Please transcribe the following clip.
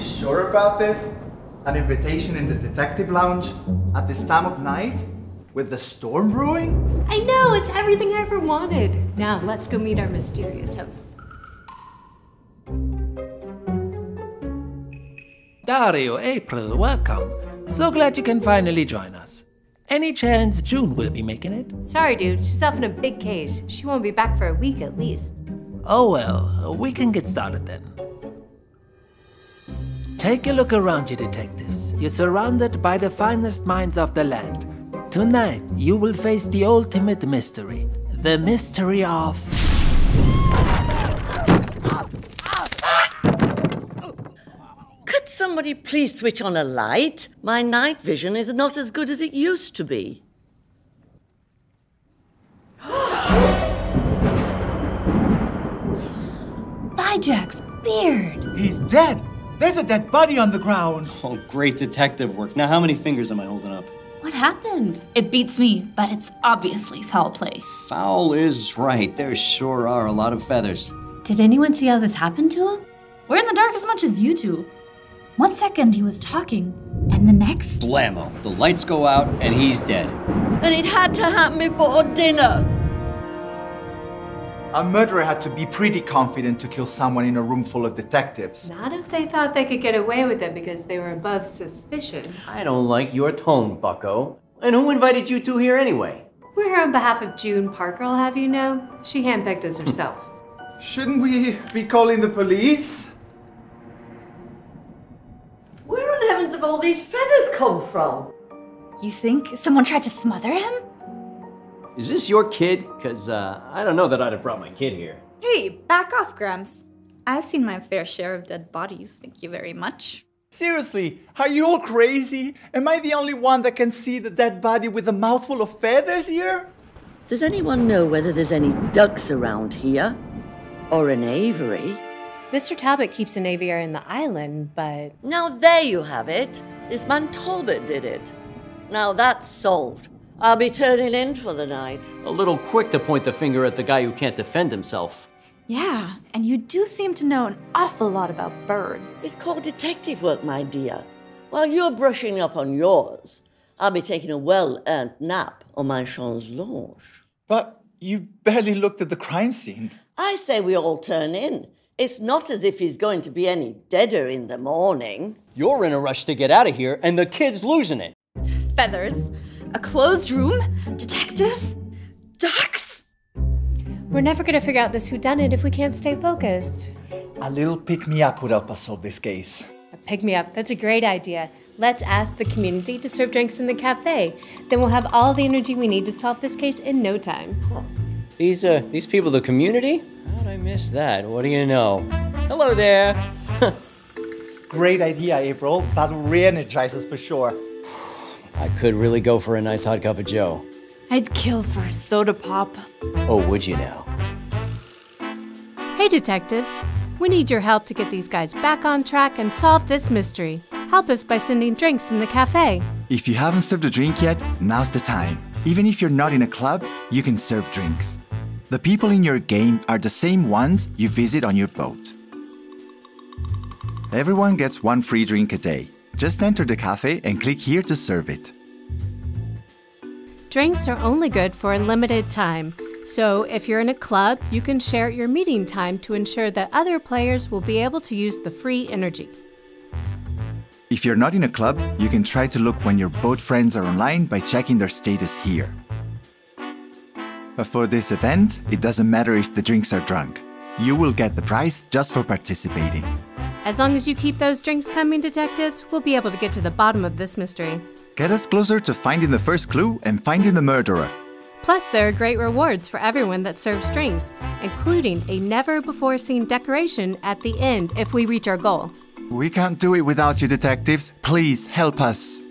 Are you sure about this? An invitation in the detective lounge at this time of night? With the storm brewing? I know, it's everything I ever wanted. Now, let's go meet our mysterious host. Dario, April, welcome. So glad you can finally join us. Any chance June will be making it? Sorry, dude, she's off in a big case. She won't be back for a week at least. Oh well, we can get started then. Take a look around you, detectives. You're surrounded by the finest minds of the land. Tonight, you will face the ultimate mystery the mystery of. Could somebody please switch on a light? My night vision is not as good as it used to be. By Jack's beard. He's dead! There's a dead body on the ground! Oh, great detective work. Now, how many fingers am I holding up? What happened? It beats me, but it's obviously foul play. Foul is right. There sure are a lot of feathers. Did anyone see how this happened to him? We're in the dark as much as you two. One second he was talking, and the next. Blammo. The lights go out, and he's dead. And it had to happen before dinner. A murderer had to be pretty confident to kill someone in a room full of detectives. Not if they thought they could get away with it because they were above suspicion. I don't like your tone, bucko. And who invited you two here anyway? We're here on behalf of June Parker, I'll have you know. She handpicked us herself. Shouldn't we be calling the police? Where in heavens have all these feathers come from? You think someone tried to smother him? Is this your kid? Because uh, I don't know that I'd have brought my kid here. Hey, back off, Gramps. I've seen my fair share of dead bodies, thank you very much. Seriously, are you all crazy? Am I the only one that can see the dead body with a mouthful of feathers here? Does anyone know whether there's any ducks around here? Or an aviary? Mr. Talbot keeps an aviary in the island, but. Now there you have it. This man Talbot did it. Now that's solved. I'll be turning in for the night. A little quick to point the finger at the guy who can't defend himself. Yeah, and you do seem to know an awful lot about birds. It's called detective work, my dear. While you're brushing up on yours, I'll be taking a well earned nap on my chaise lounge. But you barely looked at the crime scene. I say we all turn in. It's not as if he's going to be any deader in the morning. You're in a rush to get out of here, and the kid's losing it. Feathers, a closed room, detectives, ducks. We're never gonna figure out this whodunit if we can't stay focused. A little pick me up would help us solve this case. A pick me up, that's a great idea. Let's ask the community to serve drinks in the cafe. Then we'll have all the energy we need to solve this case in no time. These uh, these people, the community? How'd I miss that? What do you know? Hello there. Great idea, April. That'll re-energize us for sure. I could really go for a nice hot cup of Joe. I'd kill for a soda pop. Oh, would you now? Hey, detectives. We need your help to get these guys back on track and solve this mystery. Help us by sending drinks in the cafe. If you haven't served a drink yet, now's the time. Even if you're not in a club, you can serve drinks. The people in your game are the same ones you visit on your boat. Everyone gets one free drink a day. Just enter the cafe and click here to serve it. Drinks are only good for a limited time, so if you're in a club, you can share your meeting time to ensure that other players will be able to use the free energy. If you're not in a club, you can try to look when your boat friends are online by checking their status here. But for this event, it doesn't matter if the drinks are drunk. You will get the prize just for participating. As long as you keep those drinks coming, detectives, we'll be able to get to the bottom of this mystery. Get us closer to finding the first clue and finding the murderer. Plus, there are great rewards for everyone that serves drinks, including a never before seen decoration at the end if we reach our goal. We can't do it without you, detectives. Please help us.